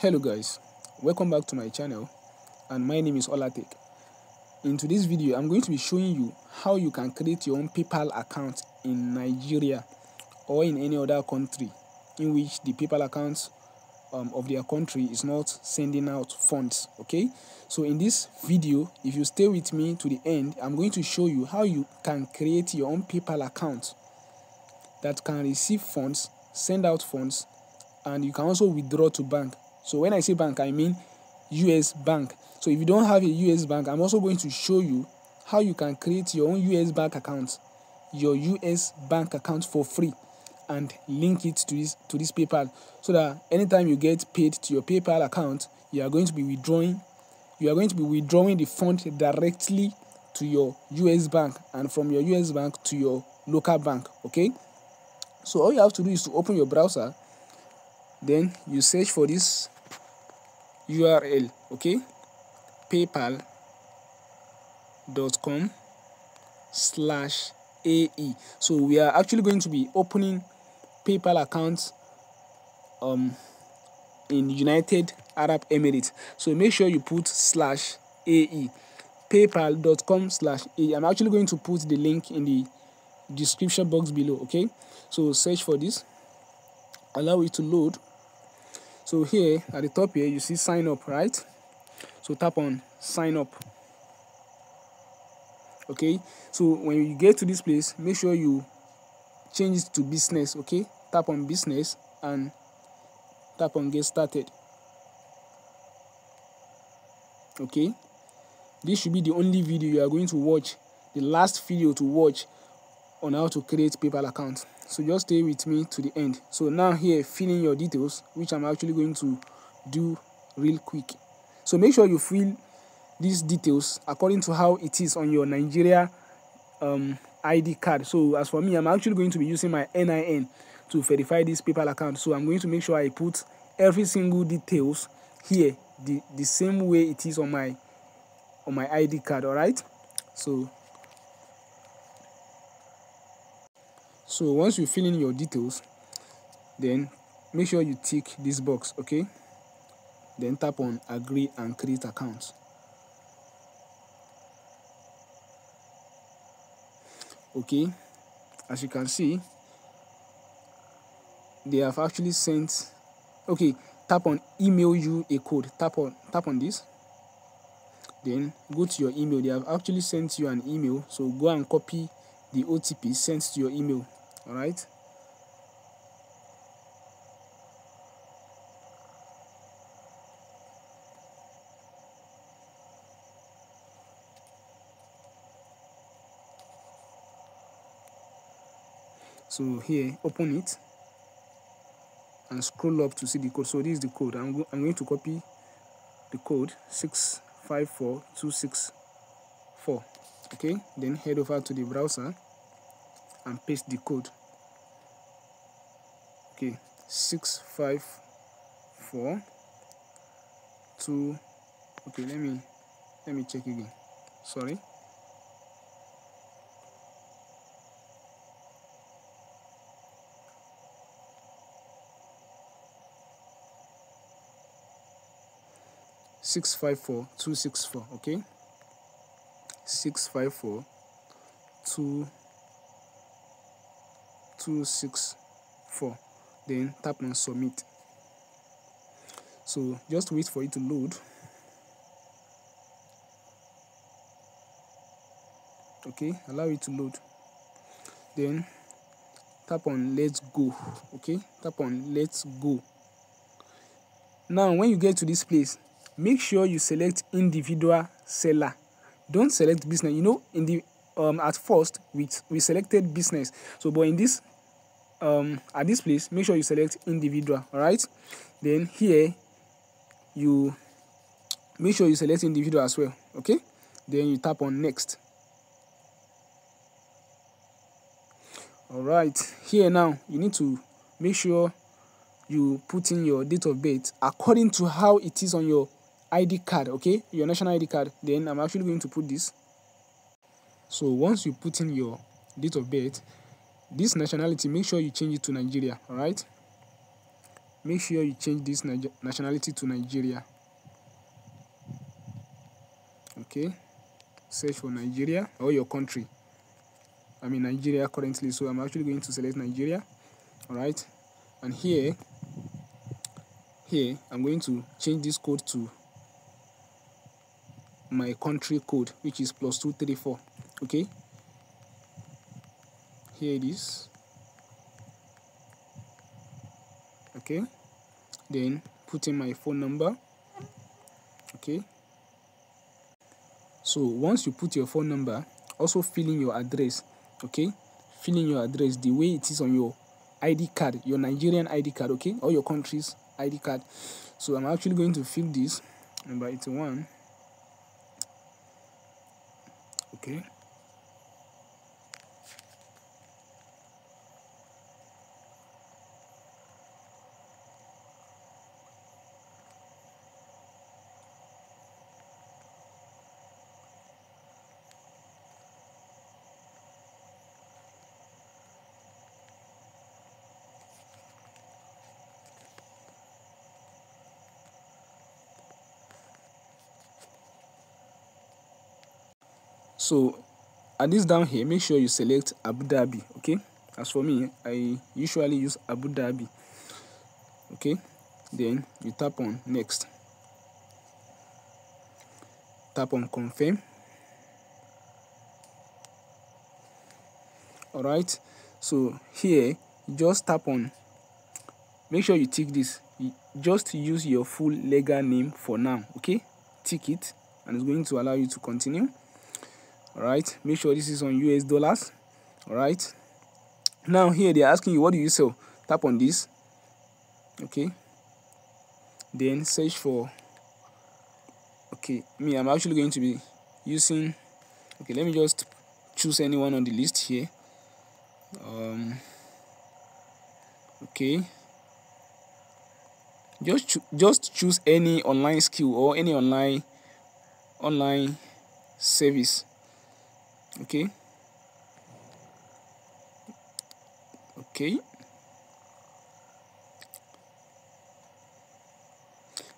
hello guys. Welcome back to my channel and my name is Olatech in today's video I'm going to be showing you how you can create your own PayPal account in Nigeria or in any other country in which the PayPal account um, of their country is not sending out funds okay? So in this video if you stay with me to the end I'm going to show you how you can create your own PayPal account that can receive funds send out funds and you can also withdraw to bank so when I say bank I mean US bank. So if you don't have a US bank I'm also going to show you how you can create your own US bank account your US bank account for free and link it to this to this PayPal. So that anytime you get paid to your PayPal account you are going to be withdrawing you are going to be withdrawing the fund directly to your US bank and from your US bank to your local bank okay? So all you have to do is to open your browser. Then you search for this url okay? Paypal.com slash ae so we are actually going to be opening paypal accounts um in united arab emirates. So make sure you put slash ae paypal.com slash ae i'm actually going to put the link in the description box below okay? So search for this. Allow it to load so here at the top here you see sign up right? So tap on sign up. Okay? So when you get to this place make sure you change it to business okay? Tap on business and tap on get started. Okay? This should be the only video you are going to watch the last video to watch on how to create PayPal account so just stay with me to the end. So now here fill in your details which i'm actually going to do real quick. So make sure you fill these details according to how it is on your nigeria um, id card. So as for me i'm actually going to be using my nin to verify this paypal account. So i'm going to make sure i put every single details here the the same way it is on my on my id card all right so so once you fill in your details then make sure you tick this box okay? Then tap on agree and create account. Okay? As you can see they have actually sent okay tap on email you a code. Tap on tap on this. Then go to your email. They have actually sent you an email. So go and copy the otp sent to your email all right? So here open it and scroll up to see the code. So this is the code. I'm, go I'm going to copy the code 654264 okay? Then head over to the browser and paste the code okay six five four two okay let me let me check again. Sorry. Six five four two six four okay? Six five four two 264 then tap on submit. So just wait for it to load. Okay allow it to load. Then tap on let's go. Okay tap on let's go. Now when you get to this place make sure you select individual seller. Don't select business. You know in the um at first we we selected business. So but in this um, at this place make sure you select individual all right then here you make sure you select individual as well okay? Then you tap on next. All right here now you need to make sure you put in your date of birth according to how it is on your id card okay? Your national id card. Then i'm actually going to put this. So once you put in your date of birth this nationality make sure you change it to nigeria all right? Make sure you change this nationality to Nigeria. Okay? Search for Nigeria or your country. I'm in Nigeria currently so I'm actually going to select Nigeria alright and here here I'm going to change this code to my country code which is plus 234 okay here it is. Okay. Then put in my phone number. Okay. So once you put your phone number also fill in your address. Okay. Fill in your address the way it is on your id card your nigerian id card okay? Or your country's id card. So i'm actually going to fill this. Number 81 okay so at this down here make sure you select Abu Dhabi okay? As for me I usually use Abu Dhabi okay? Then you tap on next. Tap on confirm. All right so here just tap on make sure you tick this. Just use your full legal name for now okay? Tick it and it's going to allow you to continue all right? Make sure this is on us dollars. All right? Now here they're asking you what do you sell? Tap on this. Okay? Then search for okay me i'm actually going to be using okay let me just choose anyone on the list here. Um okay. Just cho just choose any online skill or any online online service okay. Okay.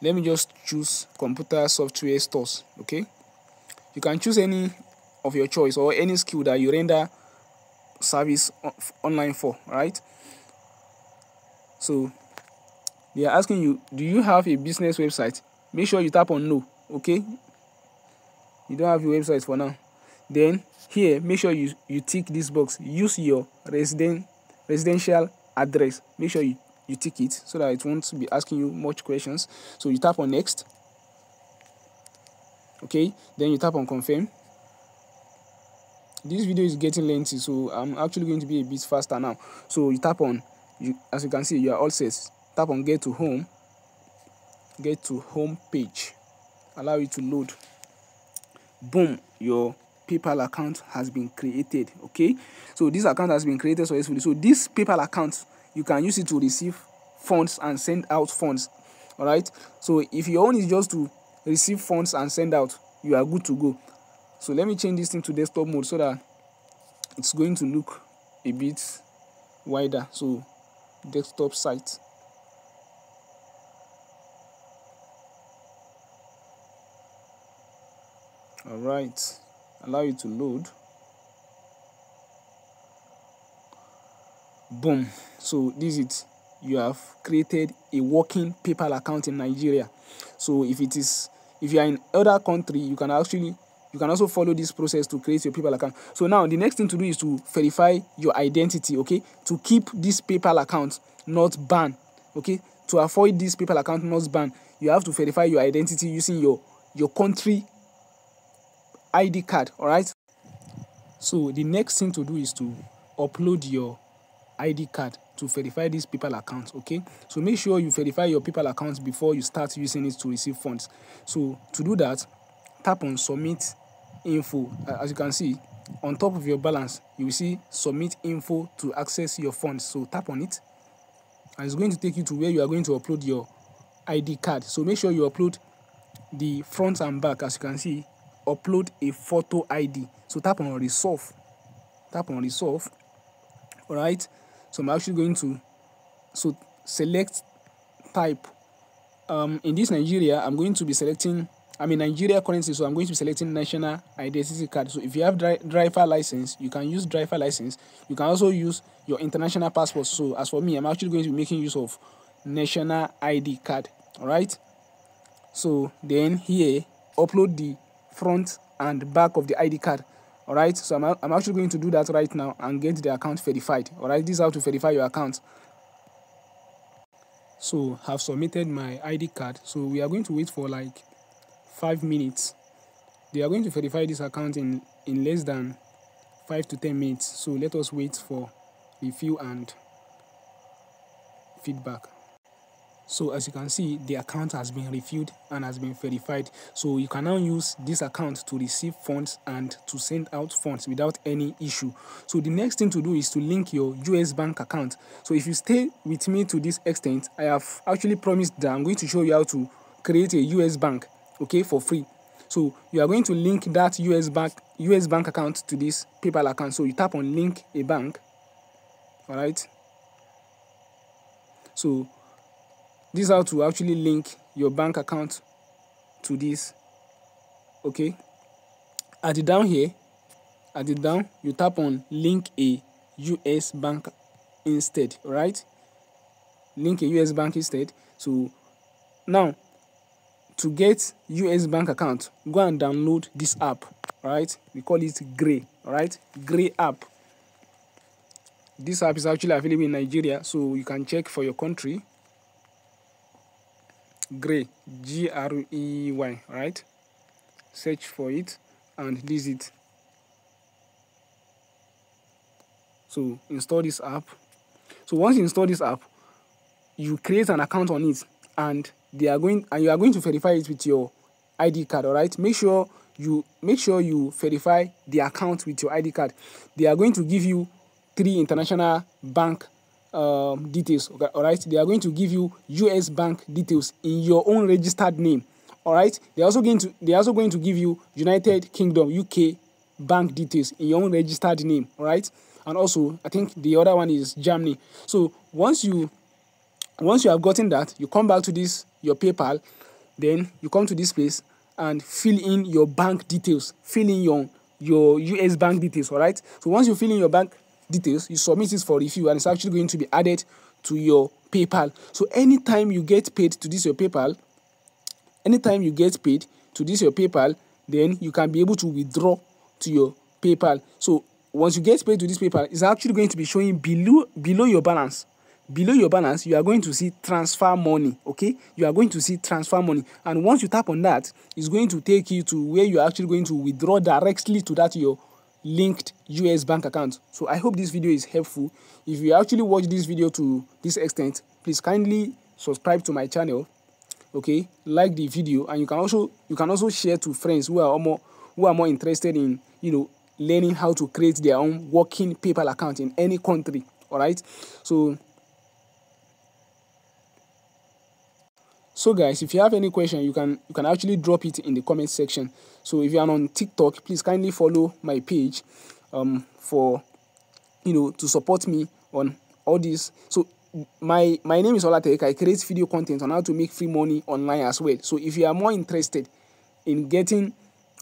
Let me just choose computer software stores okay? You can choose any of your choice or any skill that you render service online for right? So they are asking you do you have a business website? Make sure you tap on no okay? You don't have your website for now then here make sure you you tick this box. Use your resident residential address. Make sure you you tick it so that it won't be asking you much questions. So you tap on next. Okay? Then you tap on confirm. This video is getting lengthy so i'm actually going to be a bit faster now. So you tap on you as you can see you are all set. Tap on get to home. Get to home page. Allow you to load. Boom your PayPal account has been created. Okay, so this account has been created successfully. So this PayPal account, you can use it to receive funds and send out funds. All right. So if your own is just to receive funds and send out, you are good to go. So let me change this thing to desktop mode so that it's going to look a bit wider. So desktop site. All right allow you to load. Boom. So this is it. You have created a working PayPal account in Nigeria. So if it is if you are in other country you can actually you can also follow this process to create your PayPal account. So now the next thing to do is to verify your identity okay? To keep this PayPal account not banned okay? To avoid this PayPal account not banned you have to verify your identity using your your country ID card, all right? So the next thing to do is to upload your ID card to verify this PayPal account, okay? So make sure you verify your PayPal account before you start using it to receive funds. So to do that, tap on submit info. As you can see, on top of your balance, you will see submit info to access your funds. So tap on it and it's going to take you to where you are going to upload your ID card. So make sure you upload the front and back as you can see upload a photo id so tap on resolve tap on resolve all right so i'm actually going to so select type um, in this Nigeria, I'm going to be selecting, I'm in Nigeria currency, so I'm going to be selecting national identity card. So if you have dri driver license, you can use driver license. You can also use your international passport. So as for me, I'm actually going to be making use of national ID card. All right. So then here, upload the front and back of the ID card. All right. So I'm, I'm actually going to do that right now and get the account verified. All right. This is how to verify your account so I've submitted my id card so we are going to wait for like five minutes they are going to verify this account in in less than five to ten minutes so let us wait for review and feedback so as you can see the account has been reviewed and has been verified. So you can now use this account to receive funds and to send out funds without any issue. So the next thing to do is to link your us bank account. So if you stay with me to this extent i have actually promised that i'm going to show you how to create a us bank okay for free. So you are going to link that us bank us bank account to this paypal account. So you tap on link a bank all right so this is how to actually link your bank account to this okay? At the down here at the down you tap on link a us bank instead right link a us bank instead. So now to get us bank account go and download this app right we call it Grey right Grey app. This app is actually available in nigeria so you can check for your country Grey, G R E Y, right? Search for it and visit. So install this app. So once you install this app, you create an account on it and they are going and you are going to verify it with your ID card, all right? Make sure you make sure you verify the account with your ID card. They are going to give you three international bank um, details. Okay, all right, they are going to give you US bank details in your own registered name. All right, they are also going to they are also going to give you United Kingdom UK bank details in your own registered name. All right, and also I think the other one is Germany. So once you once you have gotten that, you come back to this your PayPal, then you come to this place and fill in your bank details. Fill in your your US bank details. All right. So once you fill in your bank details, you submit it for review and it's actually going to be added to your PayPal. So anytime you get paid to this your PayPal, anytime you get paid to this your PayPal, then you can be able to withdraw to your PayPal. So once you get paid to this PayPal, it's actually going to be showing below below your balance. Below your balance, you are going to see transfer money. Okay, you are going to see transfer money, and once you tap on that, it's going to take you to where you are actually going to withdraw directly to that your linked US bank account. So I hope this video is helpful. If you actually watch this video to this extent, please kindly subscribe to my channel. Okay, like the video, and you can also you can also share to friends who are more who are more interested in you know learning how to create their own working PayPal account in any country. All right, so so guys if you have any question you can you can actually drop it in the comment section. So if you are on tiktok please kindly follow my page um for you know to support me on all this. So my my name is olatech i create video content on how to make free money online as well. So if you are more interested in getting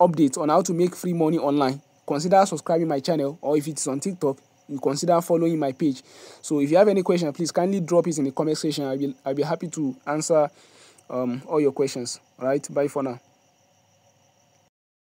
updates on how to make free money online consider subscribing my channel. Or if it's on tiktok you consider following my page. So if you have any question please kindly drop it in the comment section. I'll be i'll be happy to answer um, all your questions. All right, bye for now.